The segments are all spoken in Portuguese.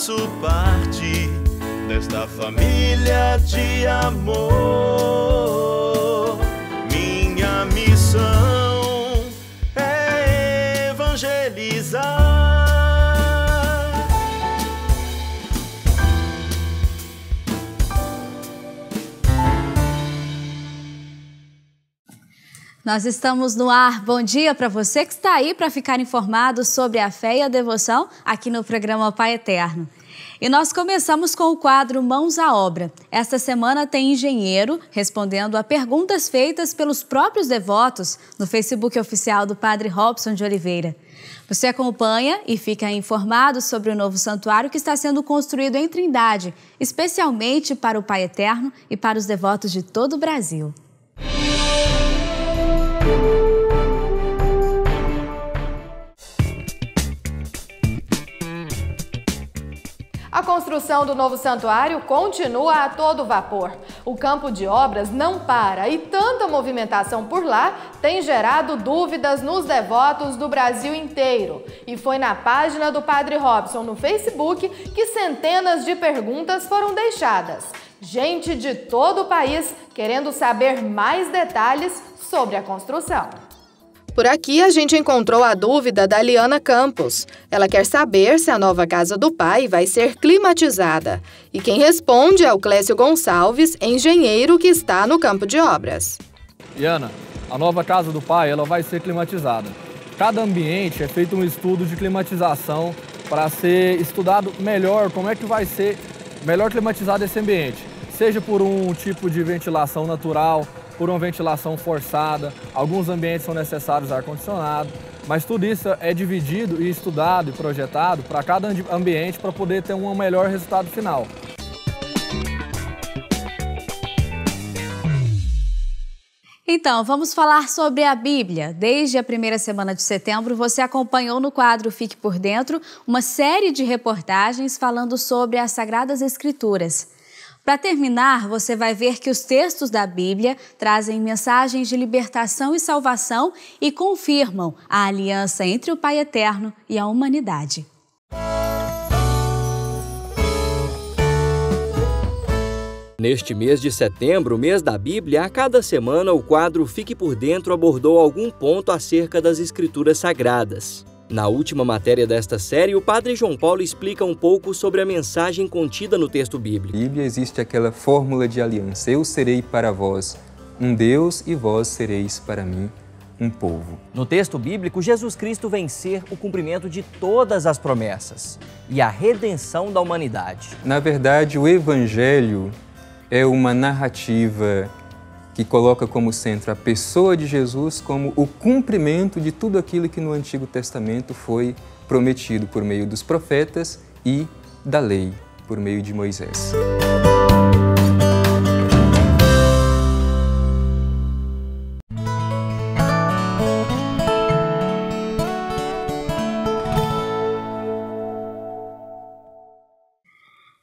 faço parte desta família de amor. Nós estamos no ar. Bom dia para você que está aí para ficar informado sobre a fé e a devoção aqui no programa Pai Eterno. E nós começamos com o quadro Mãos à Obra. Esta semana tem engenheiro respondendo a perguntas feitas pelos próprios devotos no Facebook oficial do Padre Robson de Oliveira. Você acompanha e fica informado sobre o novo santuário que está sendo construído em Trindade, especialmente para o Pai Eterno e para os devotos de todo o Brasil. A construção do novo santuário continua a todo vapor. O campo de obras não para e tanta movimentação por lá tem gerado dúvidas nos devotos do Brasil inteiro. E foi na página do Padre Robson no Facebook que centenas de perguntas foram deixadas. Gente de todo o país querendo saber mais detalhes sobre a construção. Por aqui a gente encontrou a dúvida da Liana Campos. Ela quer saber se a nova casa do pai vai ser climatizada. E quem responde é o Clécio Gonçalves, engenheiro que está no campo de obras. Liana, a nova casa do pai ela vai ser climatizada. Cada ambiente é feito um estudo de climatização para ser estudado melhor como é que vai ser melhor climatizado esse ambiente. Seja por um tipo de ventilação natural, por uma ventilação forçada, alguns ambientes são necessários ar-condicionado, mas tudo isso é dividido e estudado e projetado para cada ambiente para poder ter um melhor resultado final. Então, vamos falar sobre a Bíblia. Desde a primeira semana de setembro, você acompanhou no quadro Fique por Dentro uma série de reportagens falando sobre as Sagradas Escrituras. Para terminar, você vai ver que os textos da Bíblia trazem mensagens de libertação e salvação e confirmam a aliança entre o Pai Eterno e a humanidade. Neste mês de setembro, mês da Bíblia, a cada semana o quadro Fique por Dentro abordou algum ponto acerca das Escrituras Sagradas. Na última matéria desta série, o Padre João Paulo explica um pouco sobre a mensagem contida no texto bíblico. Na Bíblia existe aquela fórmula de aliança: Eu serei para vós um Deus e vós sereis para mim um povo. No texto bíblico, Jesus Cristo vem ser o cumprimento de todas as promessas e a redenção da humanidade. Na verdade, o Evangelho é uma narrativa que coloca como centro a pessoa de Jesus como o cumprimento de tudo aquilo que no Antigo Testamento foi prometido por meio dos profetas e da lei, por meio de Moisés.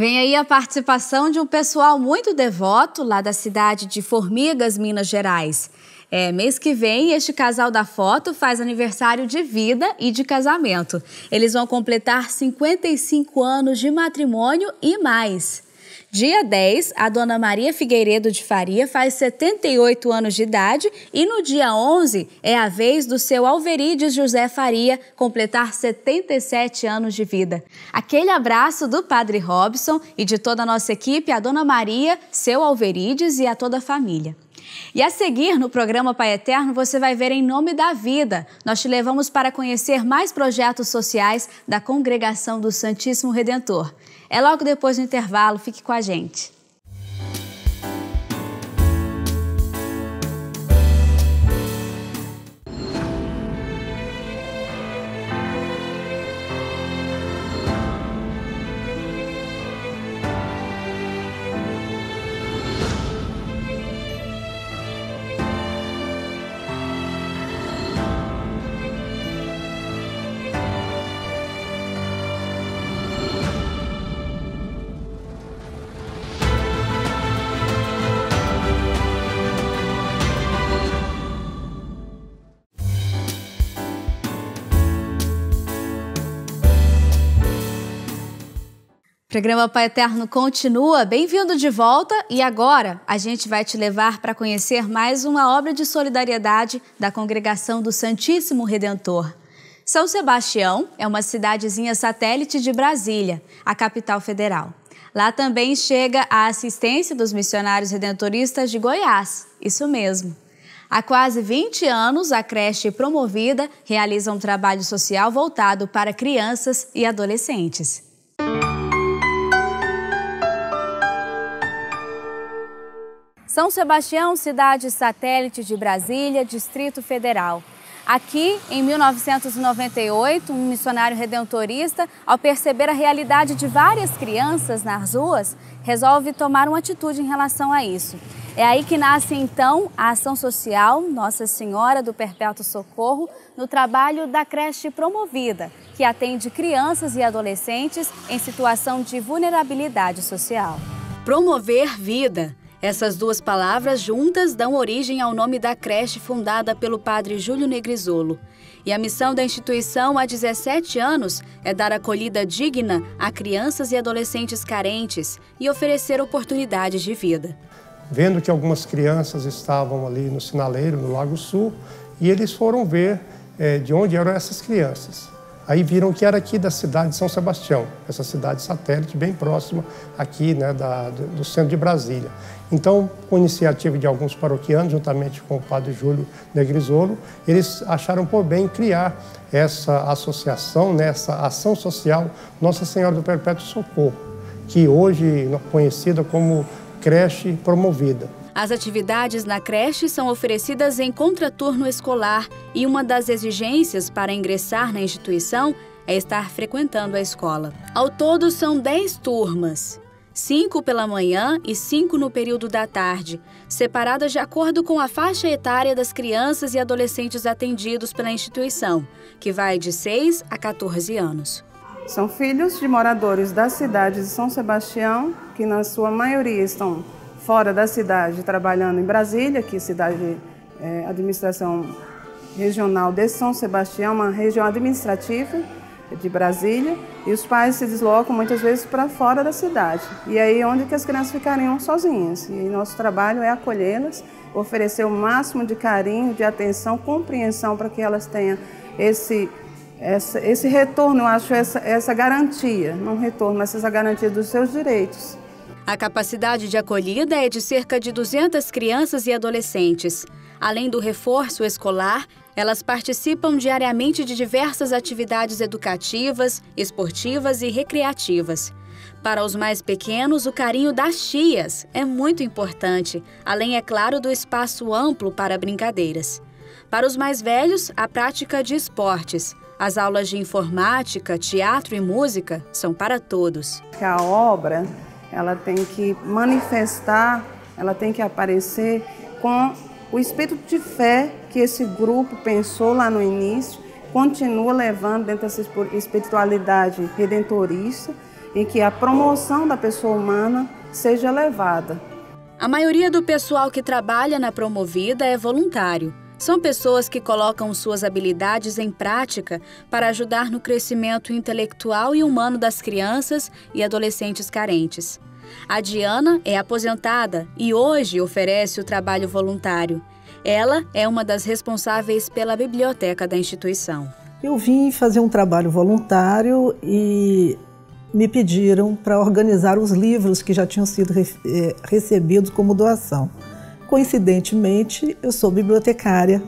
Vem aí a participação de um pessoal muito devoto lá da cidade de Formigas, Minas Gerais. É, mês que vem, este casal da foto faz aniversário de vida e de casamento. Eles vão completar 55 anos de matrimônio e mais. Dia 10, a dona Maria Figueiredo de Faria faz 78 anos de idade e no dia 11 é a vez do seu Alverides José Faria completar 77 anos de vida. Aquele abraço do Padre Robson e de toda a nossa equipe, a dona Maria, seu Alverides e a toda a família. E a seguir, no programa Pai Eterno, você vai ver Em Nome da Vida. Nós te levamos para conhecer mais projetos sociais da Congregação do Santíssimo Redentor. É logo depois do intervalo, fique com a gente. Programa Pai Eterno continua. Bem-vindo de volta e agora a gente vai te levar para conhecer mais uma obra de solidariedade da Congregação do Santíssimo Redentor. São Sebastião é uma cidadezinha satélite de Brasília, a capital federal. Lá também chega a assistência dos missionários redentoristas de Goiás, isso mesmo. Há quase 20 anos, a creche Promovida realiza um trabalho social voltado para crianças e adolescentes. São Sebastião, cidade satélite de Brasília, Distrito Federal. Aqui, em 1998, um missionário redentorista, ao perceber a realidade de várias crianças nas ruas, resolve tomar uma atitude em relação a isso. É aí que nasce então a ação social Nossa Senhora do Perpétuo Socorro no trabalho da creche promovida, que atende crianças e adolescentes em situação de vulnerabilidade social. Promover vida essas duas palavras juntas dão origem ao nome da creche fundada pelo padre Júlio Negrisolo. E a missão da instituição há 17 anos é dar acolhida digna a crianças e adolescentes carentes e oferecer oportunidades de vida. Vendo que algumas crianças estavam ali no sinaleiro, no Lago Sul, e eles foram ver é, de onde eram essas crianças. Aí viram que era aqui da cidade de São Sebastião, essa cidade satélite bem próxima aqui né, da, do centro de Brasília. Então, com iniciativa de alguns paroquianos, juntamente com o padre Júlio Negrisolo, eles acharam por bem criar essa associação, né, essa ação social Nossa Senhora do Perpétuo Socorro, que hoje é conhecida como creche promovida. As atividades na creche são oferecidas em contraturno escolar e uma das exigências para ingressar na instituição é estar frequentando a escola. Ao todo, são 10 turmas, cinco pela manhã e cinco no período da tarde, separadas de acordo com a faixa etária das crianças e adolescentes atendidos pela instituição, que vai de 6 a 14 anos. São filhos de moradores da cidade de São Sebastião, que na sua maioria estão fora da cidade, trabalhando em Brasília, que é cidade é, administração regional de São Sebastião, uma região administrativa de Brasília, e os pais se deslocam muitas vezes para fora da cidade. E aí onde que as crianças ficariam sozinhas. E nosso trabalho é acolhê-las, oferecer o máximo de carinho, de atenção, compreensão para que elas tenham esse essa, esse retorno, eu acho essa, essa garantia, não retorno, mas essa garantia dos seus direitos. A capacidade de acolhida é de cerca de 200 crianças e adolescentes. Além do reforço escolar, elas participam diariamente de diversas atividades educativas, esportivas e recreativas. Para os mais pequenos, o carinho das tias é muito importante, além, é claro, do espaço amplo para brincadeiras. Para os mais velhos, a prática de esportes. As aulas de informática, teatro e música são para todos. A obra ela tem que manifestar, ela tem que aparecer com o espírito de fé que esse grupo pensou lá no início, continua levando dentro dessa espiritualidade redentorista e que a promoção da pessoa humana seja levada. A maioria do pessoal que trabalha na Promovida é voluntário. São pessoas que colocam suas habilidades em prática para ajudar no crescimento intelectual e humano das crianças e adolescentes carentes. A Diana é aposentada e hoje oferece o trabalho voluntário. Ela é uma das responsáveis pela biblioteca da instituição. Eu vim fazer um trabalho voluntário e me pediram para organizar os livros que já tinham sido eh, recebidos como doação. Coincidentemente, eu sou bibliotecária,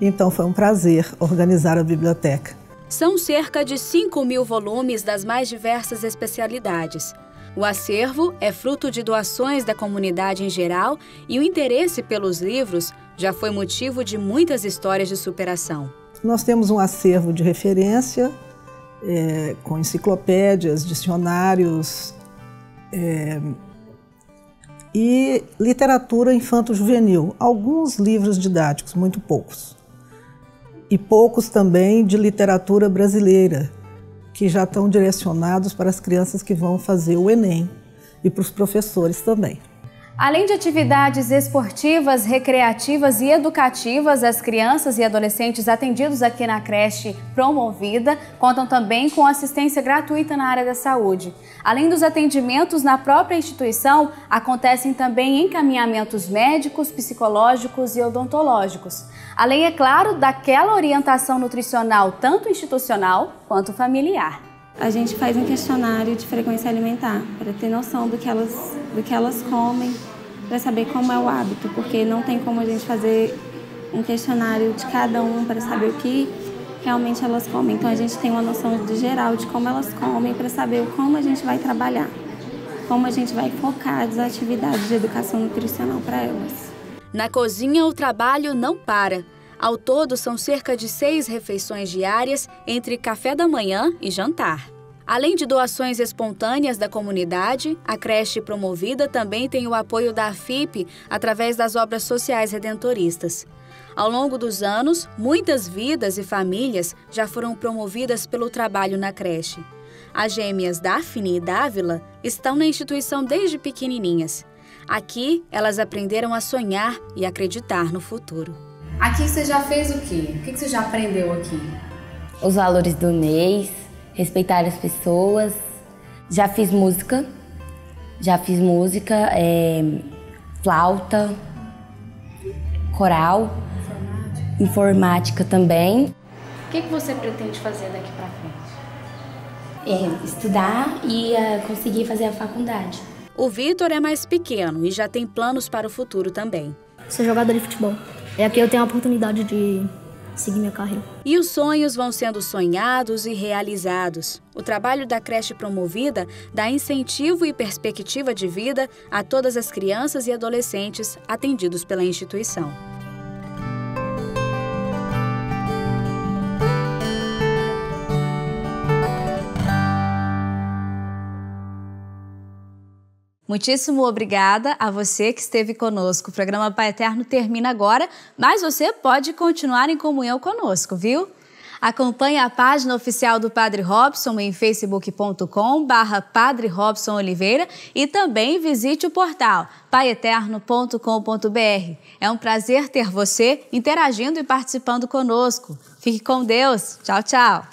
então foi um prazer organizar a biblioteca. São cerca de 5 mil volumes das mais diversas especialidades. O acervo é fruto de doações da comunidade em geral e o interesse pelos livros já foi motivo de muitas histórias de superação. Nós temos um acervo de referência é, com enciclopédias, dicionários, é, e literatura infanto-juvenil, alguns livros didáticos, muito poucos. E poucos também de literatura brasileira, que já estão direcionados para as crianças que vão fazer o Enem e para os professores também. Além de atividades esportivas, recreativas e educativas, as crianças e adolescentes atendidos aqui na creche promovida contam também com assistência gratuita na área da saúde. Além dos atendimentos na própria instituição, acontecem também encaminhamentos médicos, psicológicos e odontológicos. Além, é claro, daquela orientação nutricional tanto institucional quanto familiar. A gente faz um questionário de frequência alimentar para ter noção do que elas, do que elas comem, para saber como é o hábito, porque não tem como a gente fazer um questionário de cada um para saber o que realmente elas comem. Então a gente tem uma noção de geral de como elas comem para saber como a gente vai trabalhar, como a gente vai focar as atividades de educação nutricional para elas. Na cozinha, o trabalho não para. Ao todo, são cerca de seis refeições diárias entre café da manhã e jantar. Além de doações espontâneas da comunidade, a creche promovida também tem o apoio da AFIP através das obras sociais redentoristas. Ao longo dos anos, muitas vidas e famílias já foram promovidas pelo trabalho na creche. As gêmeas Daphne e Dávila estão na instituição desde pequenininhas. Aqui, elas aprenderam a sonhar e acreditar no futuro. Aqui você já fez o quê? O que você já aprendeu aqui? Os valores do mês, respeitar as pessoas. Já fiz música, já fiz música, é, flauta, coral, informática, informática também. O que, que você pretende fazer daqui para frente? É, estudar e uh, conseguir fazer a faculdade. O Vitor é mais pequeno e já tem planos para o futuro também. Ser jogador de futebol. É aqui eu tenho a oportunidade de seguir minha carreira. E os sonhos vão sendo sonhados e realizados. O trabalho da creche promovida dá incentivo e perspectiva de vida a todas as crianças e adolescentes atendidos pela instituição. Muitíssimo obrigada a você que esteve conosco. O programa Pai Eterno termina agora, mas você pode continuar em comunhão conosco, viu? Acompanhe a página oficial do Padre Robson em facebook.com barra Padre Robson Oliveira e também visite o portal paieterno.com.br. É um prazer ter você interagindo e participando conosco. Fique com Deus. Tchau, tchau.